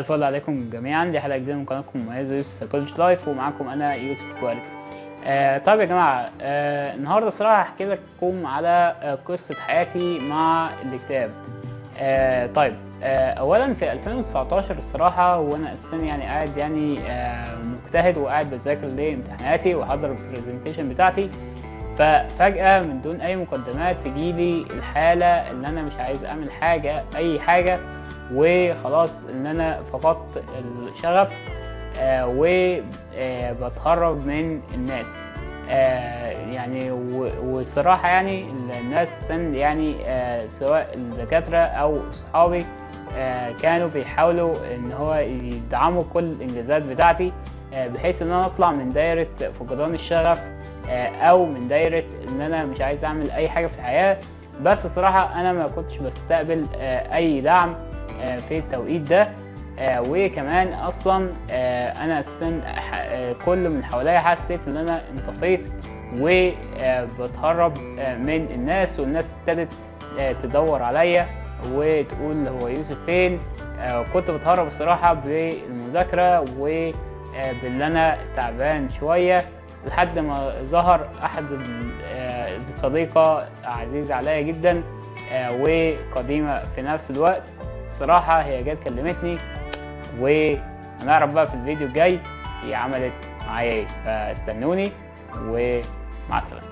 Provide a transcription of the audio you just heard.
الفل عليكم جميعا. دي حلقة جديدة من قناتكم مميزة يوسف سايكولوجي لايف ومعاكم أنا يوسف كوالي آه طيب يا جماعة آه النهارده صراحة هحكي لكم على آه قصة حياتي مع الاكتئاب آه طيب آه اولا في 2019 الصراحة وأنا أساسا يعني قاعد يعني آه مجتهد وقاعد بذاكر لامتحاناتي واحضر ال presentation بتاعتي. ففجأة من دون أي مقدمات تجيلي الحالة إن أنا مش عايز أعمل حاجة أي حاجة. وخلاص إن أنا فقدت الشغف آه وبتهرب من الناس. آه يعني والصراحة يعني الناس يعني آه سواء الدكاترة أو صحابي آه كانوا بيحاولوا إن هو يدعموا كل الإنجازات بتاعتي آه بحيث إن أنا أطلع من دايرة فقدان الشغف آه، أو من دايرة إن أنا مش عايز أعمل أي حاجة في الحياة. بس صراحة أنا ما كنتش بستقبل آه، أي دعم آه، في التوقيت ده. آه، وكمان أصلا آه، أنا آه، كل من حواليا حسيت إن أنا انطفيت وبتهرب من الناس والناس ابتدت آه، تدور عليا وتقول هو يوسف فين. آه، كنت بتهرب الصراحه بالمذاكرة وباللي أنا تعبان شوية لحد ما ظهر أحد آه، الصديقه عزيزة عليا جدا آه، وقديمة في نفس الوقت. صراحة هي جت كلمتني وهنعرف بقى في الفيديو الجاي هي عملت معايا إيه. فاستنوني ومع السلامة.